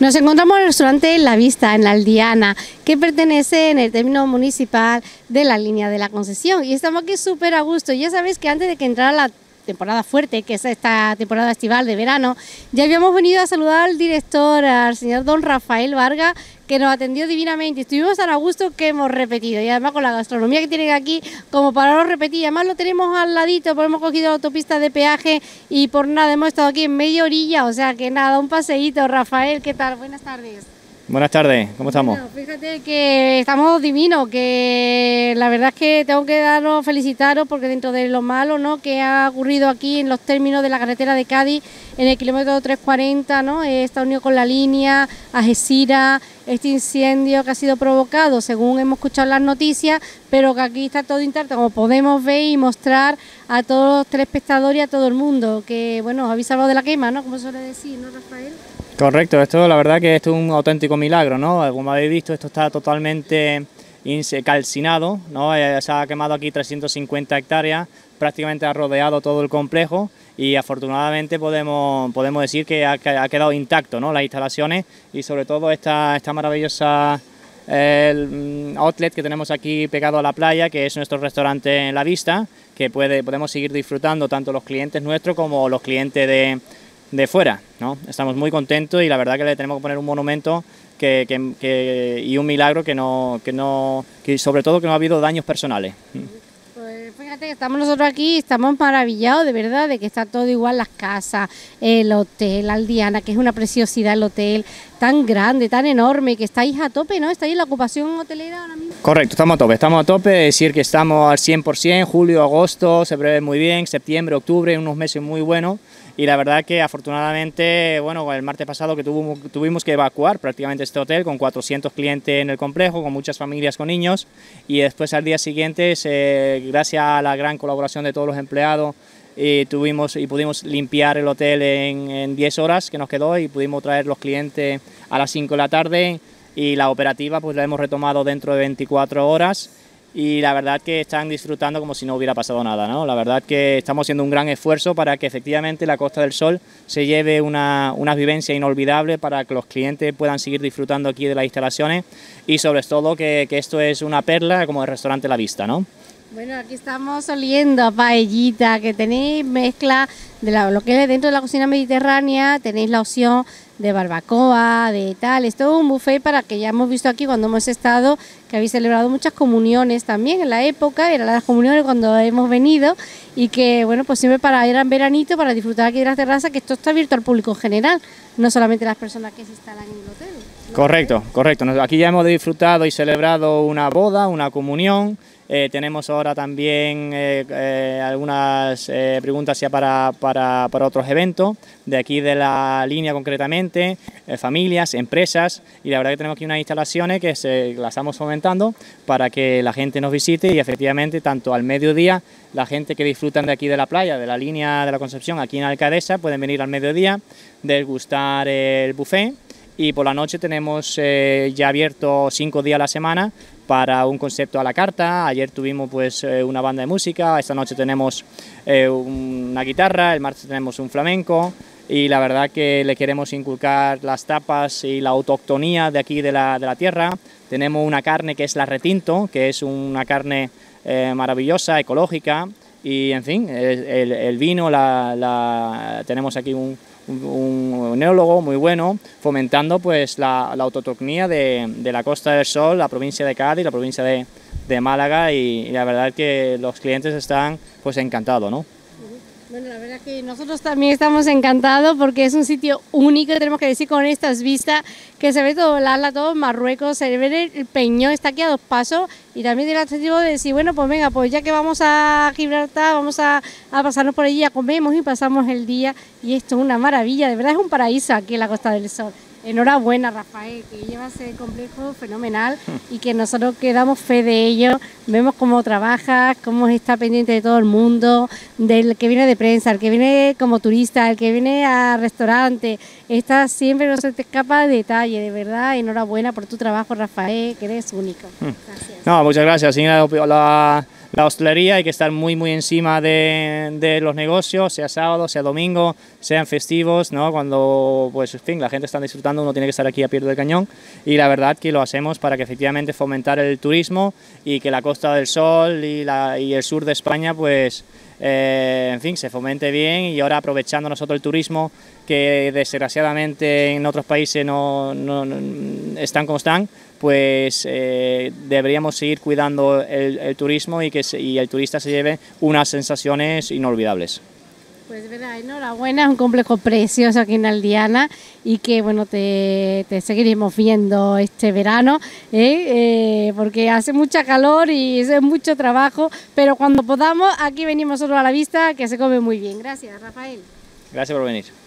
Nos encontramos en el restaurante La Vista, en la Aldiana, que pertenece en el término municipal de la línea de la concesión. Y estamos aquí súper a gusto. Ya sabéis que antes de que entrara la temporada fuerte, que es esta temporada estival de verano, ya habíamos venido a saludar al director, al señor don Rafael Vargas, que nos atendió divinamente. Estuvimos tan a gusto que hemos repetido. Y además con la gastronomía que tienen aquí, como para no repetir. Además lo tenemos al ladito, porque hemos cogido la autopista de peaje y por nada hemos estado aquí en media orilla. O sea que nada, un paseíto. Rafael, ¿qué tal? Buenas tardes. Buenas tardes, ¿cómo estamos? fíjate que estamos divinos, que la verdad es que tengo que daros, felicitaros, porque dentro de lo malo ¿no? que ha ocurrido aquí en los términos de la carretera de Cádiz, en el kilómetro 340, ¿no? está unido con la línea, Algeciras, este incendio que ha sido provocado, según hemos escuchado las noticias, pero que aquí está todo intacto, como podemos ver y mostrar a todos los telespectadores y a todo el mundo, que bueno, habéis salvado de la quema, ¿no? Como suele decir, ¿no, Rafael? Correcto, esto la verdad que esto es un auténtico milagro, ¿no? Como habéis visto, esto está totalmente calcinado, ¿no? Eh, se ha quemado aquí 350 hectáreas, prácticamente ha rodeado todo el complejo y afortunadamente podemos, podemos decir que ha, quedado intacto, ¿no? Las instalaciones y sobre todo esta, esta maravillosa mm, outlet que tenemos aquí pegado a la playa, que es nuestro restaurante en la vista, que puede, podemos seguir disfrutando tanto los clientes nuestros como los clientes de de fuera, ¿no? Estamos muy contentos y la verdad que le tenemos que poner un monumento que, que, y un milagro que no, que no, que sobre todo que no ha habido daños personales. Pues fíjate que estamos nosotros aquí, estamos maravillados de verdad de que está todo igual, las casas, el hotel, Aldiana, que es una preciosidad el hotel, tan grande, tan enorme, que estáis a tope, ¿no? ¿Estáis en la ocupación hotelera ahora mismo? Correcto, estamos a tope, estamos a tope, es decir que estamos al 100%, julio, agosto, se prevé muy bien, septiembre, octubre, unos meses muy buenos y la verdad que afortunadamente, bueno, el martes pasado que tuvimos, que evacuar prácticamente este hotel con 400 clientes en el complejo, con muchas familias con niños. Y después al día siguiente, gracias a la gran colaboración de todos los empleados, y tuvimos y pudimos limpiar el hotel en, en 10 horas que nos quedó y pudimos traer los clientes a las 5 de la tarde. Y la operativa pues la hemos retomado dentro de 24 horas y la verdad que están disfrutando como si no hubiera pasado nada. ¿no? La verdad que estamos haciendo un gran esfuerzo para que efectivamente la Costa del Sol se lleve una, vivencia inolvidable para que los clientes puedan seguir disfrutando aquí de las instalaciones y sobre todo que, que esto es una perla como el restaurante La Vista. ¿no? Bueno, aquí estamos oliendo a paellita, que tenéis mezcla de lo que es dentro de la cocina mediterránea, tenéis la opción de barbacoa, de tal, es todo un buffet para que ya hemos visto aquí cuando hemos estado, que habéis celebrado muchas comuniones también en la época, eran las comuniones cuando hemos venido y que bueno, pues siempre para ir en veranito, para disfrutar aquí de la terraza, que esto está abierto al público en general, no solamente las personas que se instalan en el hotel. Correcto, correcto. Aquí ya hemos disfrutado y celebrado una boda, una comunión, eh, tenemos ahora también eh, eh, algunas preguntas ya para, para, para, otros eventos, de aquí de la línea concretamente, familias, empresas, y la verdad que tenemos aquí unas instalaciones que se, las estamos fomentando para que la gente nos visite y efectivamente tanto al mediodía, la gente que disfrutan de aquí de la playa, de la línea de la Concepción, aquí en Alcadesa, pueden venir al mediodía, degustar el buffet y por la noche tenemos ya abierto cinco días a la semana para un concepto a la carta. Ayer tuvimos pues eh, una banda de música, esta noche tenemos eh, una guitarra, el martes tenemos un flamenco y la verdad que le queremos inculcar las tapas y la autoctonía de aquí de la, de la tierra. Tenemos una carne que es la retinto, que es una carne eh, maravillosa, ecológica y en fin, el, vino, la, tenemos aquí un, un, neólogo muy bueno, fomentando pues la, la de, la Costa del Sol, la provincia de Cádiz, la provincia de, Málaga y, y, la verdad que los clientes están pues encantados, ¿no? Bueno, la verdad que nosotros también estamos encantados porque es un sitio único, tenemos que decir, con estas vistas, que se ve todo el ala, todo Marruecos, se ve el Peñón, está aquí a dos pasos y también tiene el atractivo de decir, bueno, pues venga, pues ya que vamos a Gibraltar, vamos a, a pasarnos por allí, ya comemos y pasamos el día y esto es una maravilla, de verdad es un paraíso aquí en la Costa del Sol. Enhorabuena, Rafael, que llevas el complejo fenomenal y que nosotros quedamos fe de ello. Vemos cómo trabajas, cómo está pendiente de todo el mundo, del que viene de prensa, el que viene como turista, el que viene a restaurante. Está siempre, no se te escapa de detalle, de verdad. Enhorabuena por tu trabajo, Rafael, que eres único. Gracias. No, muchas gracias. la, la hostelería, hay que estar muy muy encima de, de, los negocios, sea sábado, sea domingo, sean festivos, ¿no? Cuando pues en fin, la gente está disfrutando, uno tiene que estar aquí a pie del cañón y la verdad que lo hacemos para que efectivamente fomentar el turismo y que la Costa del Sol y, la, y el sur de España pues eh, en fin, se fomente bien y ahora aprovechando nosotros el turismo que desgraciadamente en otros países no, no, están como están, pues eh, deberíamos seguir cuidando el, turismo y que y el turista se lleve unas sensaciones inolvidables. Pues verdad, enhorabuena, es un complejo precioso aquí en Aldiana y que bueno, te, seguiremos viendo este verano, ¿eh? Eh, porque hace mucha calor y es mucho trabajo, pero cuando podamos, aquí venimos solo a la vista, que se come muy bien. Gracias, Rafael. Gracias por venir.